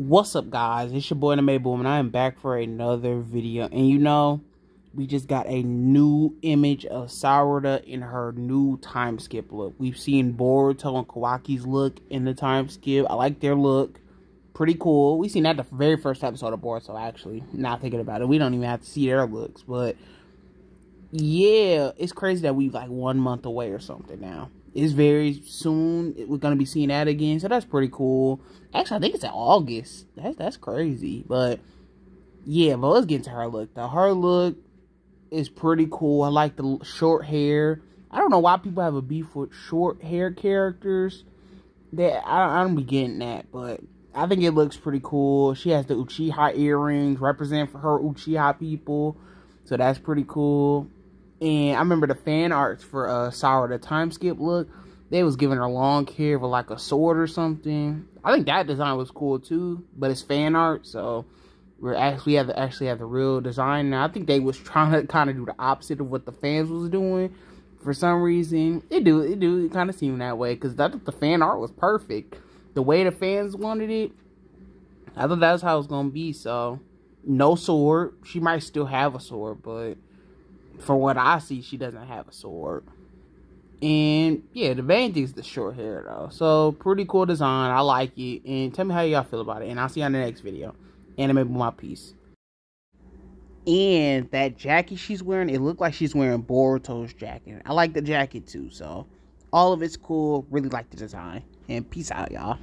What's up, guys? It's your boy, the Boom, and I am back for another video. And you know, we just got a new image of Sarada in her new time skip look. We've seen Boruto and Kawaki's look in the time skip. I like their look. Pretty cool. We seen that the very first episode of Boruto, actually. Not thinking about it. We don't even have to see their looks. But, yeah, it's crazy that we like one month away or something now It's very soon. We're gonna be seeing that again, so that's pretty cool. Actually, I think it's in August. That's that's crazy, but yeah. But let's get into her look. The her look is pretty cool. I like the short hair. I don't know why people have a beef with short hair characters. That I, I don't be getting that, but I think it looks pretty cool. She has the Uchiha earrings, represent for her Uchiha people, so that's pretty cool. And I remember the fan arts for uh Sarada time skip look. They was giving her long hair with like a sword or something. I think that design was cool too, but it's fan art, so we're actually have the, actually have the real design now. I think they was trying to kind of do the opposite of what the fans was doing. For some reason, it do it do it kind of seem that way because I thought the fan art was perfect. The way the fans wanted it, I thought that's how it was gonna be. So, no sword. She might still have a sword, but for what I see, she doesn't have a sword. And yeah, the main thing is the short hair though. So pretty cool design. I like it. And tell me how y'all feel about it. And I'll see you on the next video. Anime my piece. And that jacket she's wearing, it looked like she's wearing Boruto's jacket. I like the jacket too. So all of it's cool. Really like the design. And peace out, y'all.